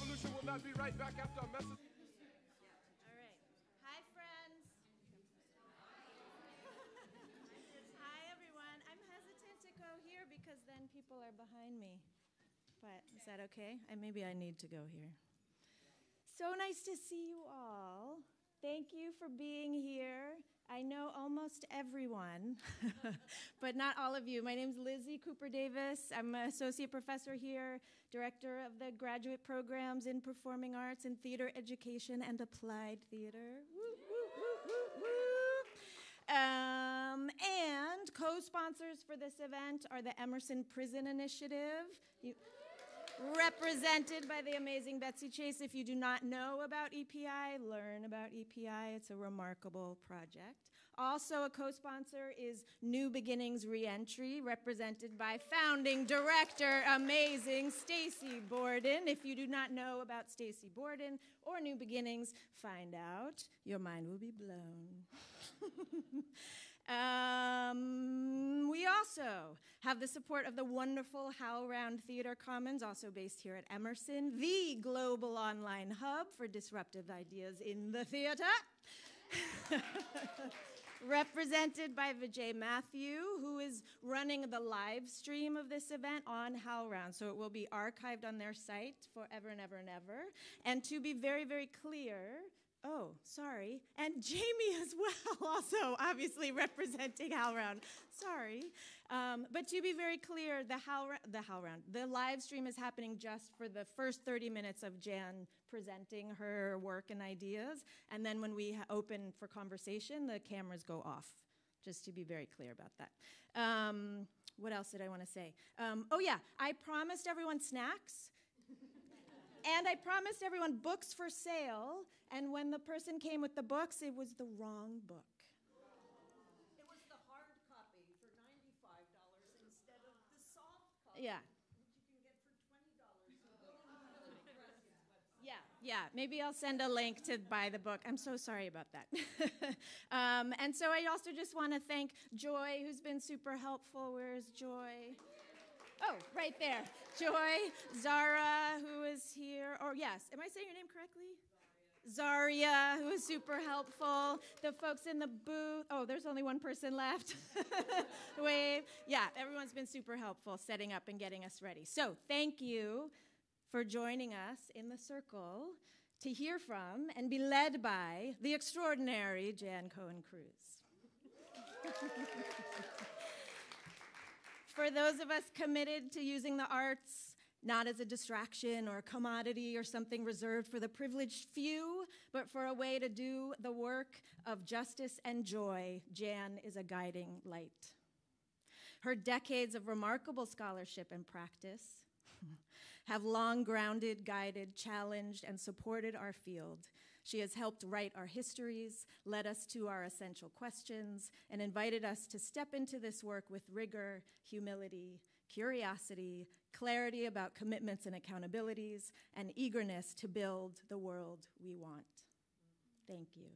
Revolution will not be right back after a message. All right. Hi, friends. Hi, everyone. I'm hesitant to go here because then people are behind me. But is that okay? I, maybe I need to go here. So nice to see you all. Thank you for being here. I know almost everyone, but not all of you. My name is Lizzie Cooper Davis. I'm an associate professor here, director of the graduate programs in performing arts and theater education and applied theater. Um, and co sponsors for this event are the Emerson Prison Initiative. You, represented by the amazing Betsy Chase. If you do not know about EPI, learn about EPI. It's a remarkable project. Also, a co sponsor is New Beginnings Reentry, represented by founding director, amazing Stacy Borden. If you do not know about Stacy Borden or New Beginnings, find out. Your mind will be blown. Um, we also have the support of the wonderful HowlRound Theater Commons, also based here at Emerson, the global online hub for disruptive ideas in the theater. Represented by Vijay Mathew, who is running the live stream of this event on HowlRound. So it will be archived on their site forever and ever and ever. And to be very, very clear, Oh, sorry. And Jamie as well, also obviously representing HowlRound. Sorry. Um, but to be very clear, the Howl, the HowlRound, the live stream is happening just for the first 30 minutes of Jan presenting her work and ideas. And then when we open for conversation, the cameras go off, just to be very clear about that. Um, what else did I want to say? Um, oh, yeah, I promised everyone snacks. And I promised everyone books for sale, and when the person came with the books, it was the wrong book. It was the hard copy for $95 instead of the soft copy. Yeah. Which you can get for $20. Yeah, yeah. Maybe I'll send a link to buy the book. I'm so sorry about that. um, and so I also just want to thank Joy, who's been super helpful. Where's Joy? Oh, right there. Joy, Zara, who is here. Or, yes, am I saying your name correctly? Zaria, who was super helpful. The folks in the booth. Oh, there's only one person left. Wave. Yeah, everyone's been super helpful setting up and getting us ready. So, thank you for joining us in the circle to hear from and be led by the extraordinary Jan Cohen Cruz. For those of us committed to using the arts not as a distraction or a commodity or something reserved for the privileged few, but for a way to do the work of justice and joy, Jan is a guiding light. Her decades of remarkable scholarship and practice have long grounded, guided, challenged, and supported our field she has helped write our histories, led us to our essential questions, and invited us to step into this work with rigor, humility, curiosity, clarity about commitments and accountabilities, and eagerness to build the world we want. Thank you.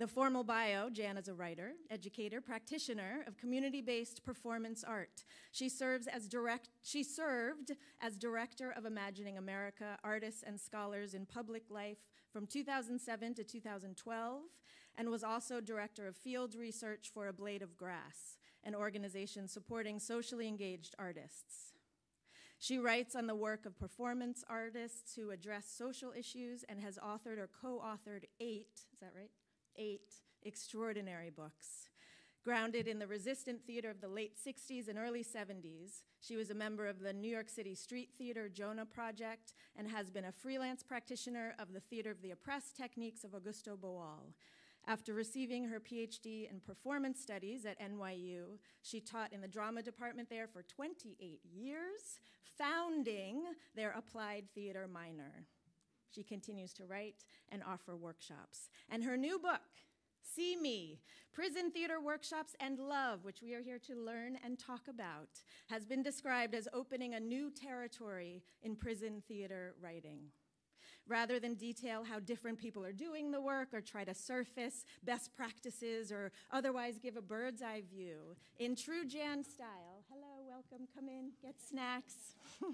The formal bio Jan is a writer, educator, practitioner of community based performance art. She, serves as direct, she served as director of Imagining America Artists and Scholars in Public Life from 2007 to 2012 and was also director of field research for A Blade of Grass, an organization supporting socially engaged artists. She writes on the work of performance artists who address social issues and has authored or co authored eight, is that right? Eight extraordinary books. Grounded in the resistant theater of the late 60s and early 70s, she was a member of the New York City Street Theater Jonah Project and has been a freelance practitioner of the Theater of the Oppressed techniques of Augusto Boal. After receiving her PhD in performance studies at NYU, she taught in the drama department there for 28 years, founding their applied theater minor. She continues to write and offer workshops. And her new book, See Me, Prison Theater Workshops and Love, which we are here to learn and talk about, has been described as opening a new territory in prison theater writing. Rather than detail how different people are doing the work or try to surface best practices or otherwise give a bird's eye view, in true Jan style, hello, welcome. Come in, get snacks.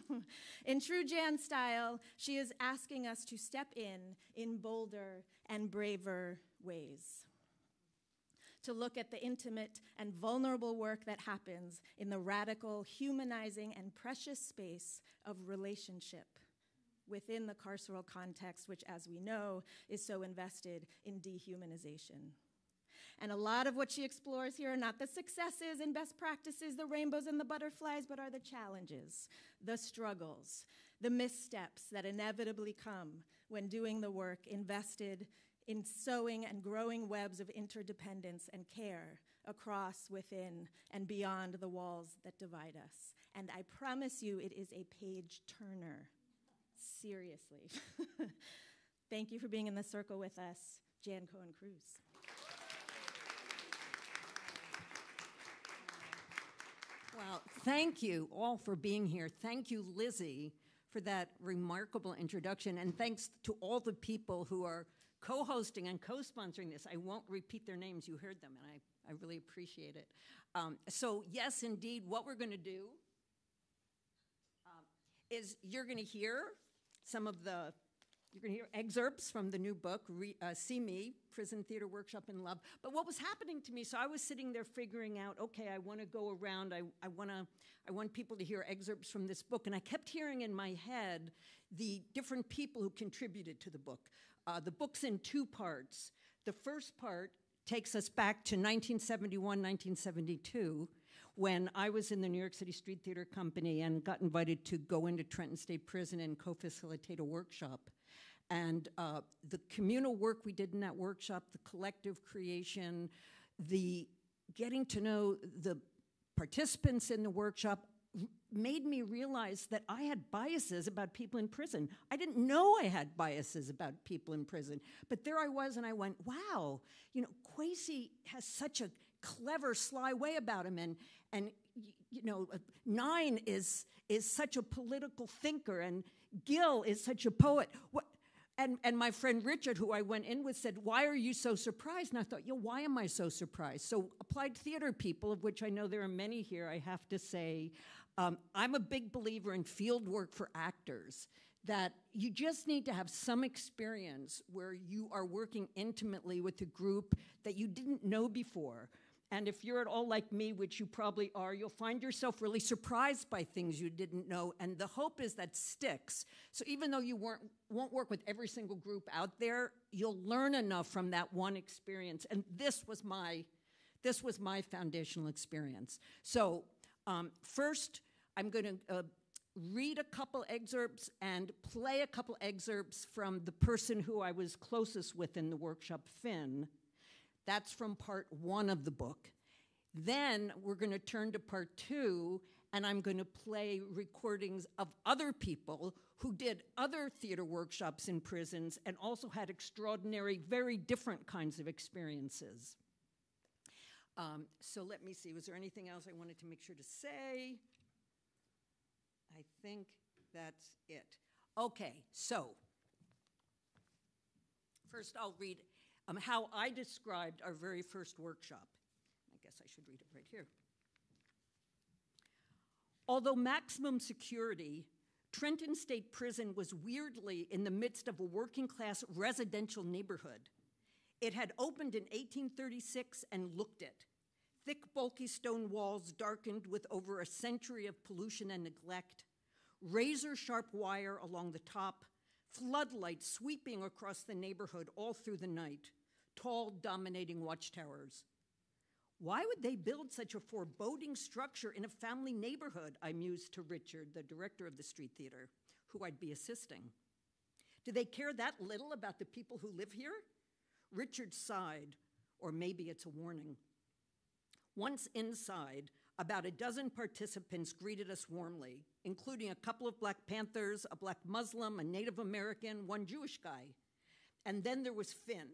in true Jan style, she is asking us to step in in bolder and braver ways. To look at the intimate and vulnerable work that happens in the radical, humanizing, and precious space of relationship within the carceral context, which, as we know, is so invested in dehumanization. And a lot of what she explores here are not the successes and best practices, the rainbows and the butterflies, but are the challenges, the struggles, the missteps that inevitably come when doing the work invested in sewing and growing webs of interdependence and care across, within, and beyond the walls that divide us. And I promise you, it is a page turner. Seriously. Thank you for being in the circle with us, Jan Cohen Cruz. Well, thank you all for being here. Thank you, Lizzie, for that remarkable introduction. And thanks to all the people who are co hosting and co sponsoring this. I won't repeat their names, you heard them, and I, I really appreciate it. Um, so, yes, indeed, what we're going to do um, is you're going to hear some of the you're going to hear excerpts from the new book, Re, uh, See Me, Prison Theater Workshop in Love. But what was happening to me, so I was sitting there figuring out, okay, I want to go around, I, I, wanna, I want people to hear excerpts from this book. And I kept hearing in my head the different people who contributed to the book. Uh, the book's in two parts. The first part takes us back to 1971, 1972 when I was in the New York City Street Theater Company and got invited to go into Trenton State Prison and co facilitate a workshop. And uh, the communal work we did in that workshop, the collective creation, the getting to know the participants in the workshop made me realize that I had biases about people in prison. I didn't know I had biases about people in prison. But there I was, and I went, wow, you know, Kuwasi has such a clever, sly way about him. And, and you know, Nine is, is such a political thinker, and Gil is such a poet. What, and, and my friend Richard, who I went in with, said, Why are you so surprised? And I thought, Yo, why am I so surprised? So, applied theater people, of which I know there are many here, I have to say, um, I'm a big believer in field work for actors, that you just need to have some experience where you are working intimately with a group that you didn't know before and if you're at all like me, which you probably are, you'll find yourself really surprised by things you didn't know. And the hope is that sticks. So even though you won't work with every single group out there, you'll learn enough from that one experience. And this was my, this was my foundational experience. So um, first, I'm going to uh, read a couple excerpts and play a couple excerpts from the person who I was closest with in the workshop, Finn. That's from part one of the book. Then we're going to turn to part two, and I'm going to play recordings of other people who did other theater workshops in prisons and also had extraordinary, very different kinds of experiences. Um, so let me see, was there anything else I wanted to make sure to say? I think that's it. Okay, so first I'll read um, how I described our very first workshop. I guess I should read it right here. Although maximum security, Trenton State Prison was weirdly in the midst of a working class residential neighborhood. It had opened in 1836 and looked it. Thick, bulky stone walls darkened with over a century of pollution and neglect, razor sharp wire along the top, floodlights sweeping across the neighborhood all through the night tall, dominating watchtowers. Why would they build such a foreboding structure in a family neighborhood? I mused to Richard, the director of the street theater, who I'd be assisting. Do they care that little about the people who live here? Richard sighed, or maybe it's a warning. Once inside, about a dozen participants greeted us warmly, including a couple of Black Panthers, a Black Muslim, a Native American, one Jewish guy. And then there was Finn,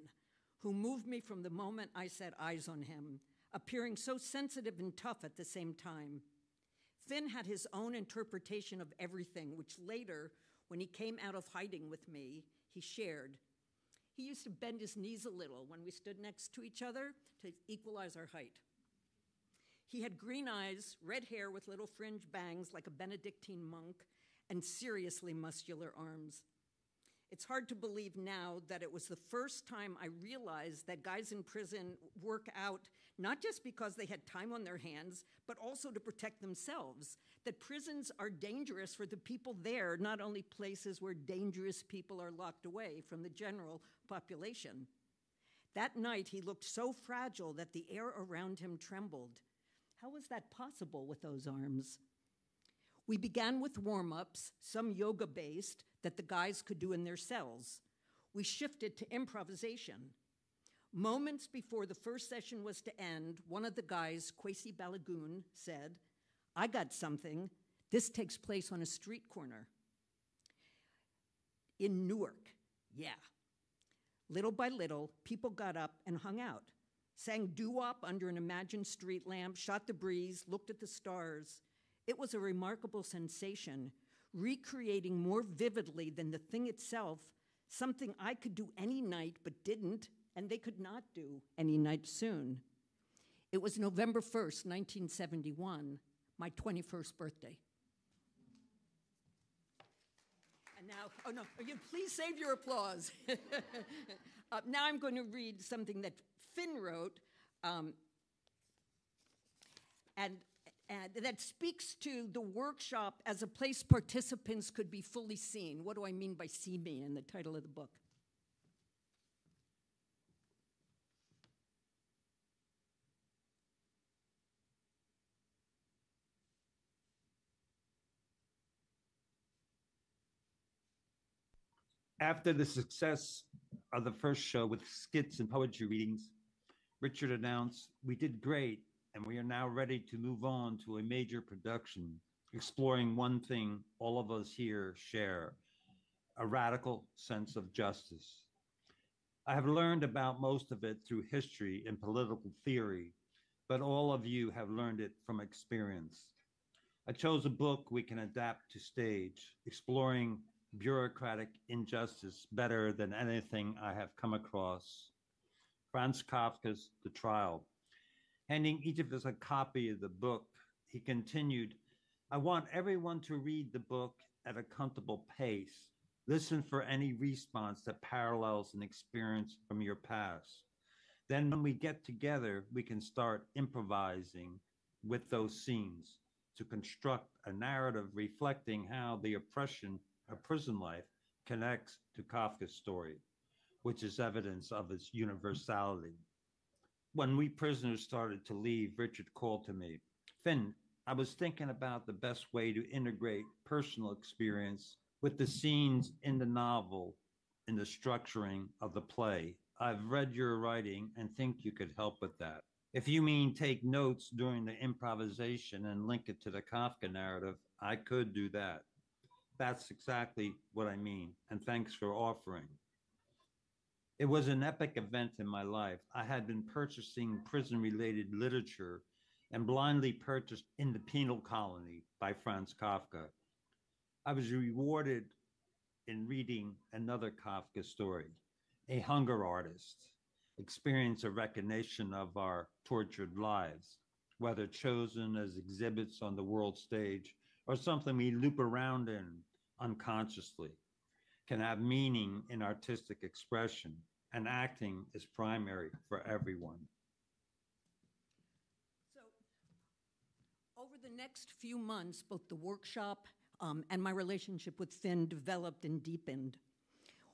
who moved me from the moment I set eyes on him, appearing so sensitive and tough at the same time. Finn had his own interpretation of everything, which later, when he came out of hiding with me, he shared. He used to bend his knees a little when we stood next to each other to equalize our height. He had green eyes, red hair with little fringe bangs like a Benedictine monk, and seriously muscular arms. It's hard to believe now that it was the first time I realized that guys in prison work out not just because they had time on their hands, but also to protect themselves. That prisons are dangerous for the people there, not only places where dangerous people are locked away from the general population. That night, he looked so fragile that the air around him trembled. How was that possible with those arms? We began with warm ups, some yoga based, that the guys could do in their cells. We shifted to improvisation. Moments before the first session was to end, one of the guys, Kuwasi Balagoon, said, I got something. This takes place on a street corner in Newark. Yeah. Little by little, people got up and hung out, sang doo wop under an imagined street lamp, shot the breeze, looked at the stars. It was a remarkable sensation, recreating more vividly than the thing itself something I could do any night but didn't, and they could not do any night soon. It was November 1st, 1971, my 21st birthday. And now, oh no, you please save your applause. uh, now I'm going to read something that Finn wrote. Um, and that speaks to the workshop as a place participants could be fully seen. What do I mean by see me in the title of the book? After the success of the first show with skits and poetry readings, Richard announced, We did great and we are now ready to move on to a major production, exploring one thing all of us here share a radical sense of justice. I have learned about most of it through history and political theory, but all of you have learned it from experience. I chose a book we can adapt to stage, exploring bureaucratic injustice better than anything I have come across. Franz Kafka's The Trial Handing each of us a copy of the book, he continued, I want everyone to read the book at a comfortable pace. Listen for any response that parallels an experience from your past. Then, when we get together, we can start improvising with those scenes to construct a narrative reflecting how the oppression of prison life connects to Kafka's story, which is evidence of its universality when we prisoners started to leave, Richard called to me, Finn, I was thinking about the best way to integrate personal experience with the scenes in the novel in the structuring of the play. I've read your writing and think you could help with that. If you mean take notes during the improvisation and link it to the Kafka narrative, I could do that. That's exactly what I mean. And thanks for offering. It was an epic event in my life. I had been purchasing prison related literature and blindly purchased In the Penal Colony by Franz Kafka. I was rewarded in reading another Kafka story, A Hunger Artist, experience a recognition of our tortured lives, whether chosen as exhibits on the world stage or something we loop around in unconsciously can have meaning in artistic expression, and acting is primary for everyone. So, over the next few months, both the workshop um, and my relationship with Finn developed and deepened.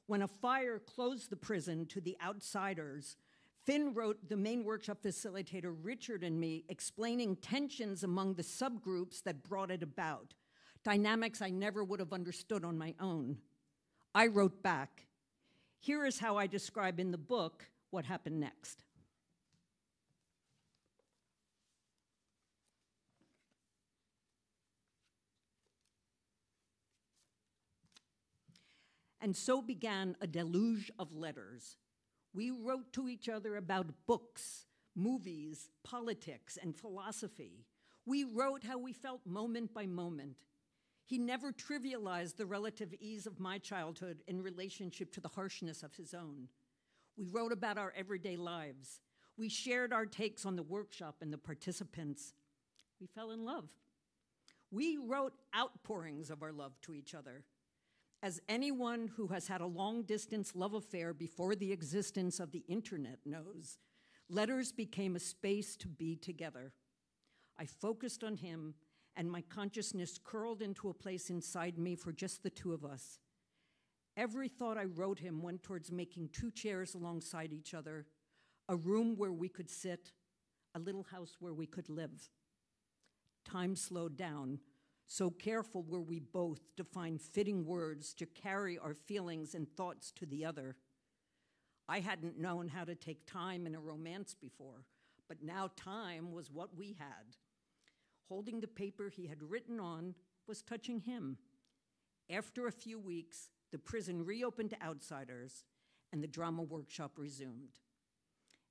When a fire closed the prison to the outsiders, Finn wrote the main workshop facilitator, Richard, and me, explaining tensions among the subgroups that brought it about, dynamics I never would have understood on my own. I wrote back. Here is how I describe in the book what happened next. And so began a deluge of letters. We wrote to each other about books, movies, politics, and philosophy. We wrote how we felt moment by moment. He never trivialized the relative ease of my childhood in relationship to the harshness of his own. We wrote about our everyday lives. We shared our takes on the workshop and the participants, we fell in love. We wrote outpourings of our love to each other. As anyone who has had a long distance love affair before the existence of the internet knows, letters became a space to be together. I focused on him, and my consciousness curled into a place inside me for just the two of us. Every thought I wrote him went towards making two chairs alongside each other, a room where we could sit, a little house where we could live. Time slowed down. So careful were we both to find fitting words to carry our feelings and thoughts to the other. I hadn't known how to take time in a romance before, but now time was what we had. Holding the paper he had written on was touching him. After a few weeks, the prison reopened to outsiders and the drama workshop resumed.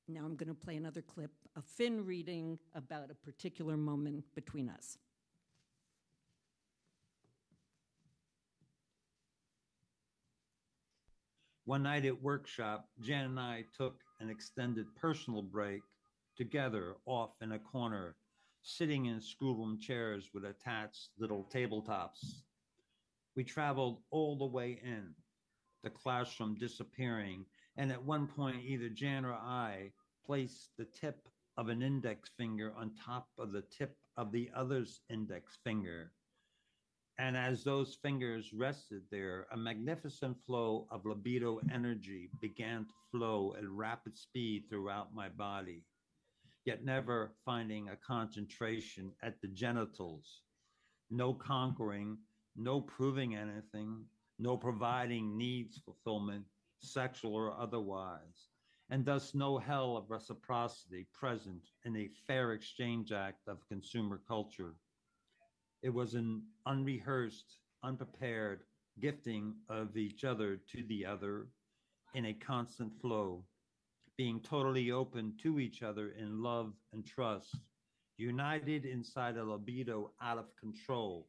Now I'm going to play another clip of Finn reading about a particular moment between us. One night at workshop, Jan and I took an extended personal break together off in a corner, sitting in schoolroom chairs with attached little tabletops. We traveled all the way in, the classroom disappearing, and at one point, either Jan or I placed the tip of an index finger on top of the tip of the other's index finger. And as those fingers rested there, a magnificent flow of libido energy began to flow at rapid speed throughout my body, yet never finding a concentration at the genitals. No conquering, no proving anything, no providing needs fulfillment, sexual or otherwise, and thus no hell of reciprocity present in a fair exchange act of consumer culture. It was an unrehearsed, unprepared gifting of each other to the other in a constant flow, being totally open to each other in love and trust, united inside a libido out of control,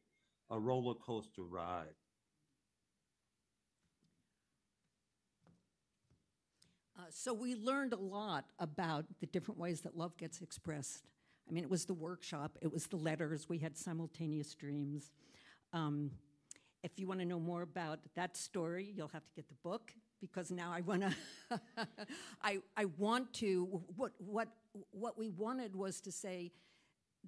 a roller coaster ride. Uh, so we learned a lot about the different ways that love gets expressed. I mean, it was the workshop, it was the letters, we had simultaneous dreams. Um, if you want to know more about that story, you'll have to get the book because now I want to. I I want to. What what what we wanted was to say,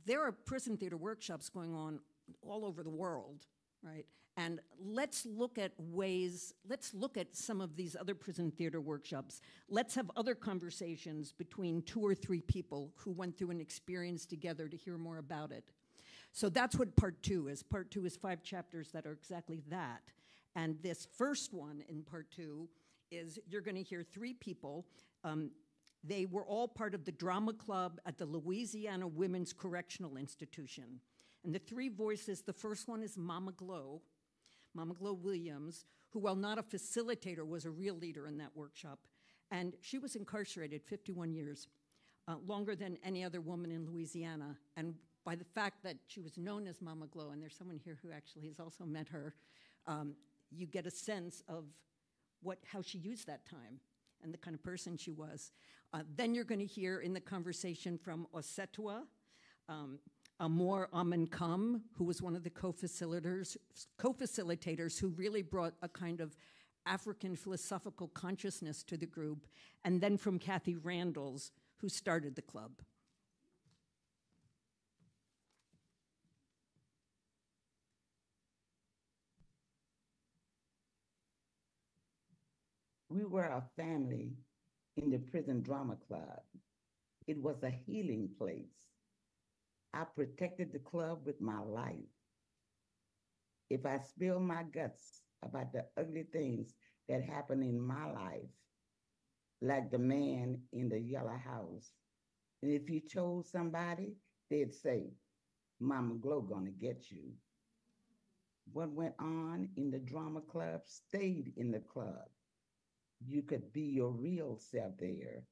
there are prison theater workshops going on all over the world, right? And let's look at ways, let's look at some of these other prison theater workshops. Let's have other conversations between two or three people who went through an experience together to hear more about it. So that's what part two is. Part two is five chapters that are exactly that. And this first one in part two is you're going to hear three people. Um, they were all part of the drama club at the Louisiana Women's Correctional Institution. And the three voices the first one is Mama Glo, Mama Glo Williams, who, while not a facilitator, was a real leader in that workshop. And she was incarcerated 51 years, uh, longer than any other woman in Louisiana. And by the fact that she was known as Mama Glo, and there's someone here who actually has also met her, um, you get a sense of what, how she used that time and the kind of person she was. Uh, then you're going to hear in the conversation from Ausettua, um, AmorAmencum, who was one of the co-facilitators, co-facilitators who really brought a kind of African philosophical consciousness to the group, and then from Kathy Randels, who started the club. We were a family in the prison drama club. It was a healing place. I protected the club with my life. If I spill my guts about the ugly things that happened in my life, like the man in the yellow house, and if you chose somebody, they'd say, Mama Glo gonna get you. What went on in the drama club stayed in the club. You could be your real self there.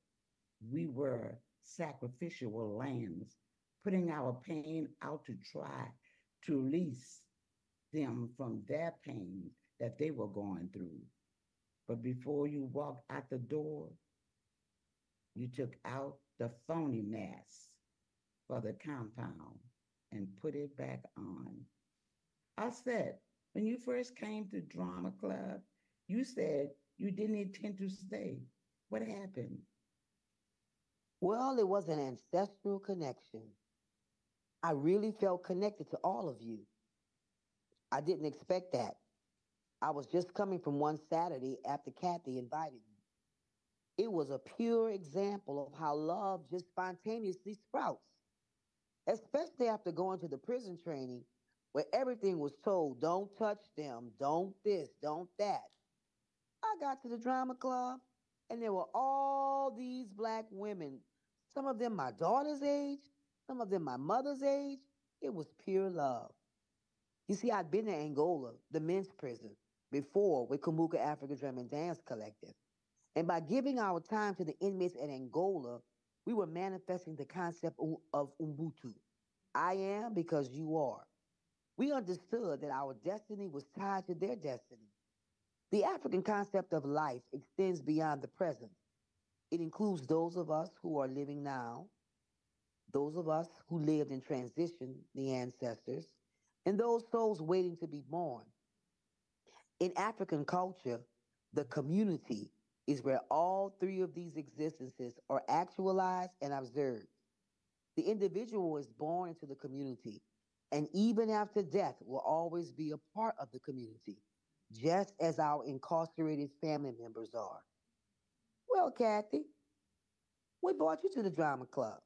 We were sacrificial lambs putting our pain out to try to release them from their pain that they were going through. But before you walked out the door, you took out the phony mask for the compound and put it back on. I said, when you first came to drama club, you said you didn't intend to stay. What happened? Well, it was an ancestral connection. I really felt connected to all of you. I didn't expect that. I was just coming from one Saturday after Kathy invited me. It was a pure example of how love just spontaneously sprouts, especially after going to the prison training where everything was told don't touch them, don't this, don't that. I got to the drama club and there were all these black women, some of them my daughter's age, some of them my mother's age. It was pure love. You see, I'd been to Angola, the men's prison, before with Kumbuka African Drum and Dance Collective. And by giving our time to the inmates at Angola, we were manifesting the concept of Ubuntu. I am because you are. We understood that our destiny was tied to their destiny. The African concept of life extends beyond the present. It includes those of us who are living now, those of us who lived in transition, the ancestors, and those souls waiting to be born. In African culture, the community is where all three of these existences are actualized and observed. The individual is born into the community, and even after death, will always be a part of the community, just as our incarcerated family members are. Well, Kathy, we brought you to the drama club?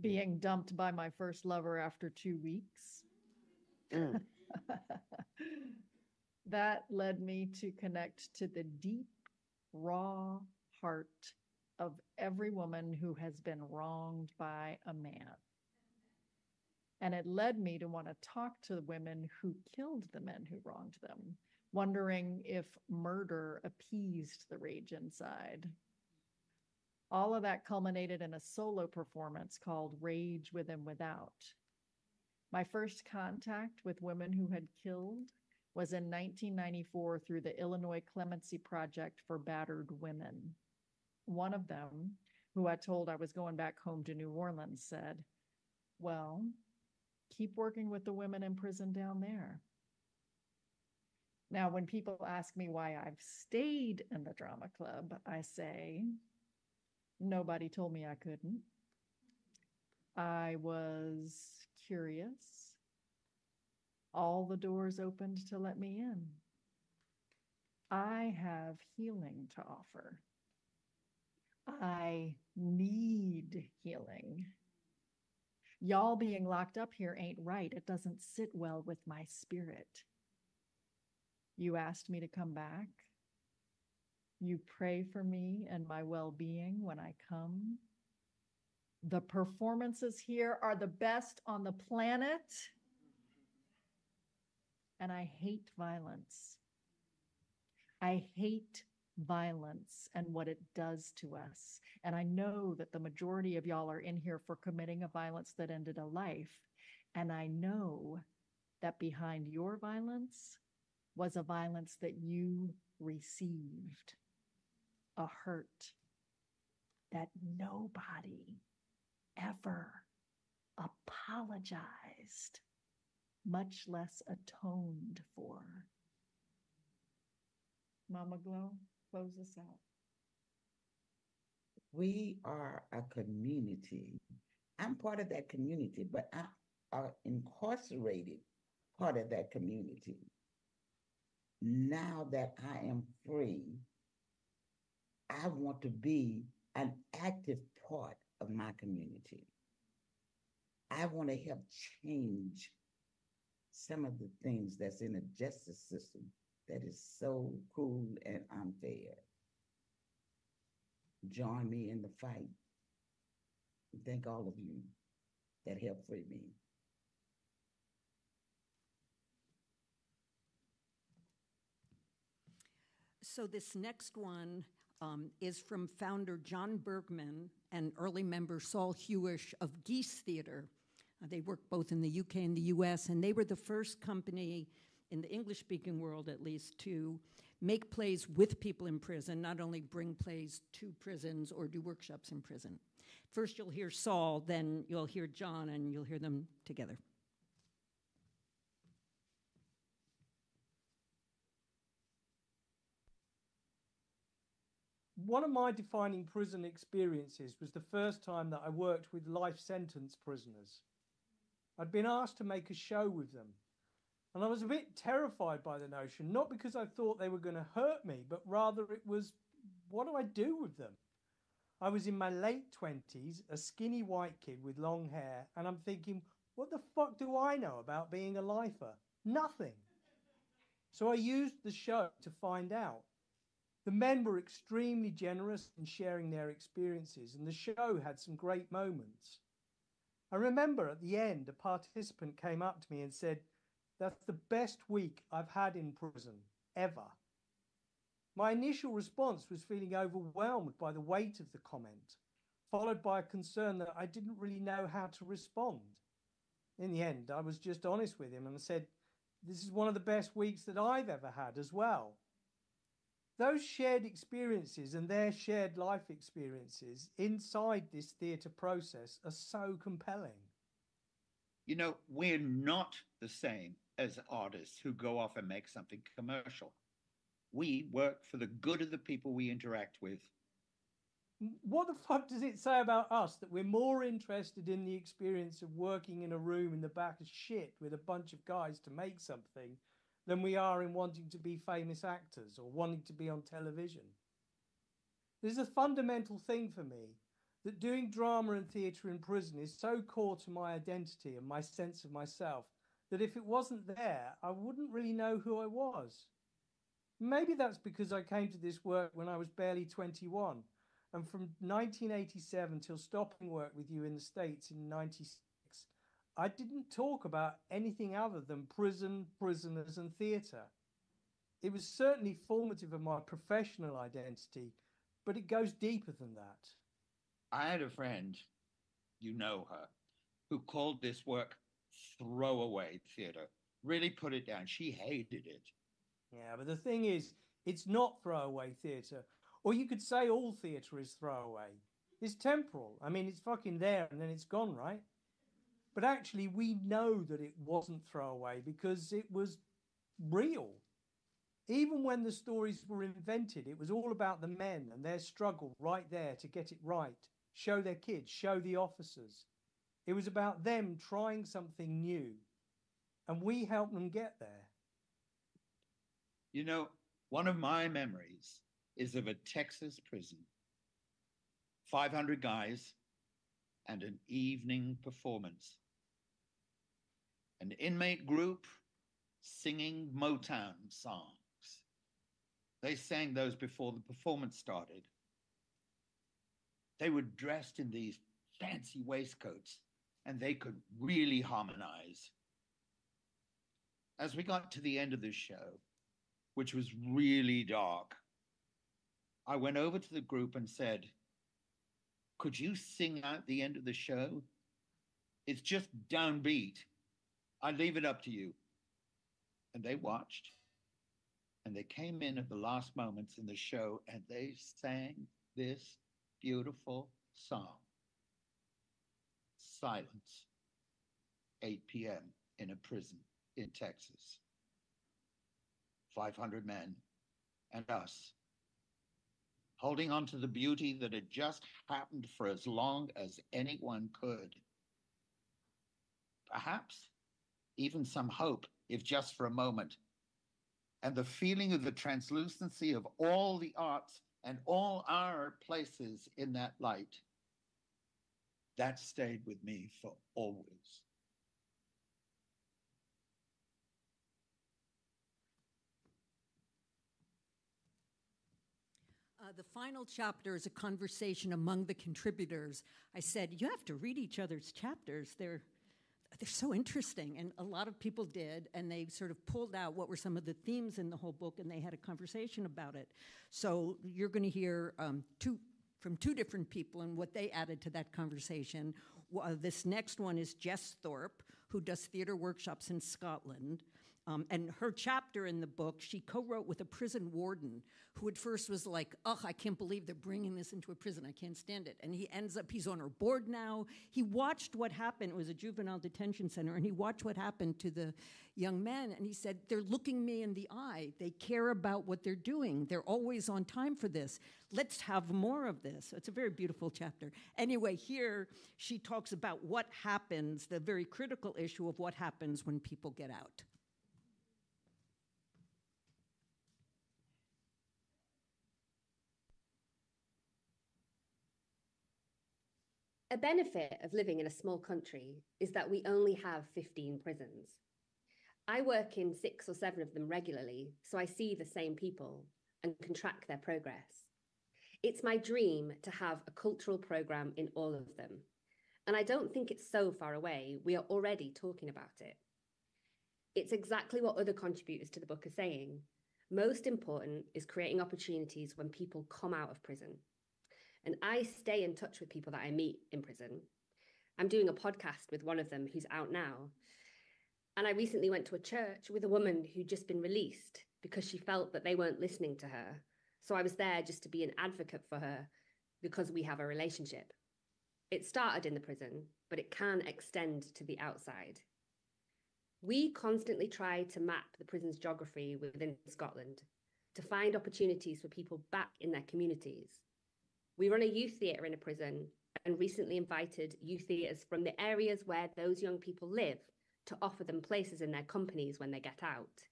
being dumped by my first lover after two weeks. Mm. that led me to connect to the deep, raw heart of every woman who has been wronged by a man. And it led me to want to talk to the women who killed the men who wronged them, wondering if murder appeased the rage inside. All of that culminated in a solo performance called Rage Within Without. My first contact with women who had killed was in 1994 through the Illinois Clemency Project for Battered Women. One of them, who I told I was going back home to New Orleans, said, Well, keep working with the women in prison down there. Now, when people ask me why I've stayed in the drama club, I say, Nobody told me I couldn't. I was curious. All the doors opened to let me in. I have healing to offer. I need healing. Y'all being locked up here ain't right. It doesn't sit well with my spirit. You asked me to come back. You pray for me and my well being when I come. The performances here are the best on the planet. And I hate violence. I hate violence and what it does to us. And I know that the majority of y'all are in here for committing a violence that ended a life. And I know that behind your violence was a violence that you received, a hurt that nobody ever apologized, much less atoned for. Mama Glo, close us out. We are a community. I'm part of that community, but I are incarcerated part of that community. Now that I am free, I want to be an active part of my community. I want to help change some of the things that's in the justice system that is so cruel and unfair. Join me in the fight. Thank all of you that helped free me. So this next one um, is from founder John Bergman and early member Saul Hewish of Geese Theater. Uh, they work both in the UK and the US, and they were the first company in the English speaking world, at least, to make plays with people in prison, not only bring plays to prisons or do workshops in prison. First, you'll hear Saul, then you'll hear John, and you'll hear them together. One of my defining prison experiences was the first time that I worked with life sentence prisoners. I'd been asked to make a show with them, and I was a bit terrified by the notion, not because I thought they were going to hurt me, but rather it was what do I do with them? I was in my late 20s, a skinny white kid with long hair, and I'm thinking, what the fuck do I know about being a lifer? Nothing. So I used the show to find out. The men were extremely generous in sharing their experiences, and the show had some great moments. I remember at the end, a participant came up to me and said, That's the best week I've had in prison ever. My initial response was feeling overwhelmed by the weight of the comment, followed by a concern that I didn't really know how to respond. In the end, I was just honest with him and said, This is one of the best weeks that I've ever had as well. Those shared experiences and their shared life experiences inside this theatre process are so compelling. You know, we're not the same as artists who go off and make something commercial. We work for the good of the people we interact with. What the fuck does it say about us that we're more interested in the experience of working in a room in the back of shit with a bunch of guys to make something than we are in wanting to be famous actors or wanting to be on television? There's a fundamental thing for me that doing drama and theatre in prison is so core to my identity and my sense of myself that if it wasn't there, I wouldn't really know who I was. Maybe that's because I came to this work when I was barely 21, and from 1987 till stopping work with you in the States in 96, I didn't talk about anything other than prison, prisoners, and theatre. It was certainly formative of my professional identity, but it goes deeper than that. I had a friend, you know her, who called this work throwaway theater. Really put it down. She hated it. Yeah, but the thing is, it's not throwaway theatre. Or you could say all theatre is throwaway. It's temporal. I mean, it's fucking there and then it's gone, right? But actually, we know that it wasn't throwaway because it was real. Even when the stories were invented, it was all about the men and their struggle right there to get it right, show their kids, show the officers. It was about them trying something new, and we helped them get there. You know, one of my memories is of a Texas prison 500 guys and an evening performance. An inmate group singing Motown songs. They sang those before the performance started. They were dressed in these fancy waistcoats and they could really harmonize. As we got to the end of the show, which was really dark, I went over to the group and said, Could you sing out the end of the show? It's just downbeat. I leave it up to you. And they watched. And they came in at the last moments in the show and they sang this beautiful song Silence, 8 p.m. in a prison in Texas. 500 men and us, holding on to the beauty that had just happened for as long as anyone could. Perhaps even some hope, if just for a moment. And the feeling of the translucency of all the arts and all our places in that light. That stayed with me for always. Uh, the final chapter is a conversation among the contributors. I said, You have to read each other's chapters. They're, they're so interesting. And a lot of people did, and they sort of pulled out what were some of the themes in the whole book, and they had a conversation about it. So you're going to hear um, two, from two different people and what they added to that conversation. Uh, this next one is Jess Thorpe, who does theater workshops in Scotland. Um, and her chapter in the book, she co wrote with a prison warden who at first was like, Ugh, I can't believe they're bringing this into a prison. I can't stand it. And he ends up, he's on her board now. He watched what happened. It was a juvenile detention center, and he watched what happened to the young men. And he said, They're looking me in the eye. They care about what they're doing. They're always on time for this. Let's have more of this. It's a very beautiful chapter. Anyway, here she talks about what happens, the very critical issue of what happens when people get out. A benefit of living in a small country is that we only have 15 prisons. I work in six or seven of them regularly, so I see the same people and can track their progress. It's my dream to have a cultural programme in all of them. And I don't think it's so far away. We are already talking about it. It's exactly what other contributors to the book are saying. Most important is creating opportunities when people come out of prison. And I stay in touch with people that I meet in prison. I'm doing a podcast with one of them who's out now. And I recently went to a church with a woman who'd just been released because she felt that they weren't listening to her. So I was there just to be an advocate for her because we have a relationship. It started in the prison, but it can extend to the outside. We constantly try to map the prison's geography within Scotland to find opportunities for people back in their communities. We run a youth theatre in a prison and recently invited youth theatres from the areas where those young people live to offer them places in their companies when they get out.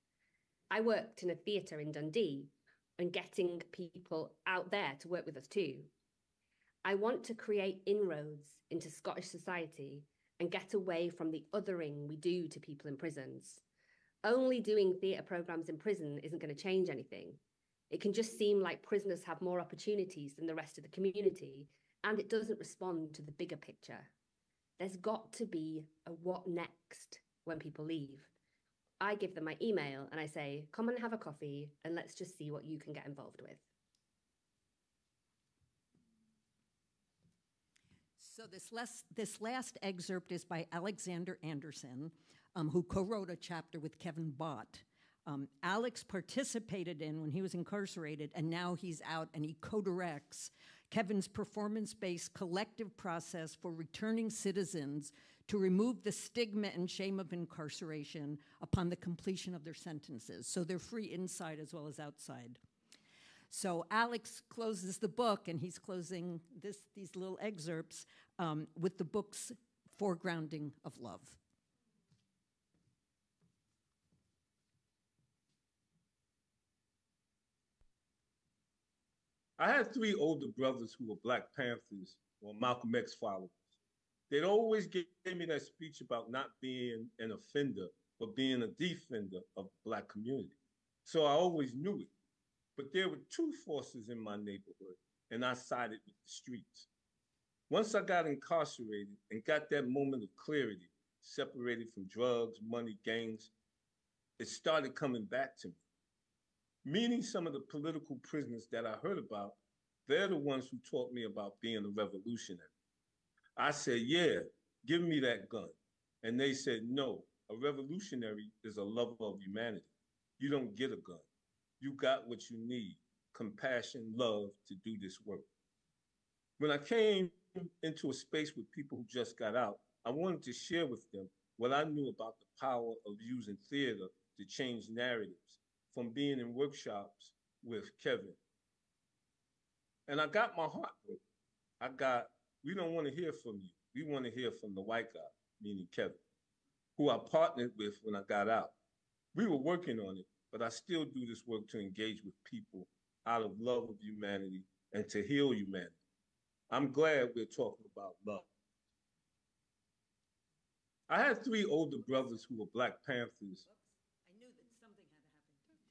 I worked in a theatre in Dundee and getting people out there to work with us too. I want to create inroads into Scottish society and get away from the othering we do to people in prisons. Only doing theatre programmes in prison isn't going to change anything. It can just seem like prisoners have more opportunities than the rest of the community, and it doesn't respond to the bigger picture. There's got to be a what next when people leave. I give them my email and I say, come and have a coffee and let's just see what you can get involved with. So this last, this last excerpt is by Alexander Anderson, um, who co-wrote a chapter with Kevin Bott. Um, Alex participated in when he was incarcerated, and now he's out and he co-directs Kevin's performance-based collective process for returning citizens to remove the stigma and shame of incarceration upon the completion of their sentences. So they're free inside as well as outside. So Alex closes the book, and he's closing this, these little excerpts um, with the book's foregrounding of love. I had three older brothers who were Black Panthers or Malcolm X followers. They'd always give me that speech about not being an offender, but being a defender of Black community. So I always knew it. But there were two forces in my neighborhood, and I sided with the streets. Once I got incarcerated and got that moment of clarity, separated from drugs, money, gangs, it started coming back to me. Meeting some of the political prisoners that I heard about, they're the ones who taught me about being a revolutionary. I said, Yeah, give me that gun. And they said, No, a revolutionary is a lover of humanity. You don't get a gun. You got what you need compassion, love to do this work. When I came into a space with people who just got out, I wanted to share with them what I knew about the power of using theater to change narratives from being in workshops with Kevin. And I got my heart broken. I got, we don't want to hear from you. We want to hear from the white guy, meaning Kevin, who I partnered with when I got out. We were working on it, but I still do this work to engage with people out of love of humanity and to heal humanity. I'm glad we're talking about love. I had three older brothers who were Black Panthers. I knew that something had to happen.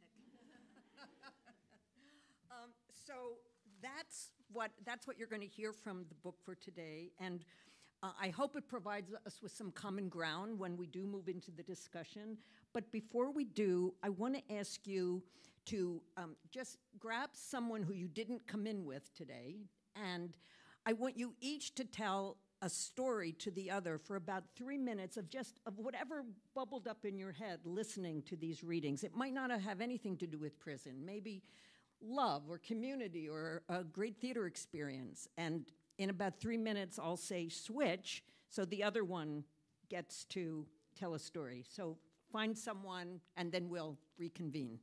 um, so that's what that's what you're going to hear from the book for today, and uh, I hope it provides us with some common ground when we do move into the discussion. But before we do, I want to ask you to um, just grab someone who you didn't come in with today, and I want you each to tell a story to the other for about three minutes of just of whatever bubbled up in your head listening to these readings. It might not have anything to do with prison, maybe love or community or a great theater experience. And in about three minutes, I'll say switch, so the other one gets to tell a story. So find someone, and then we'll reconvene.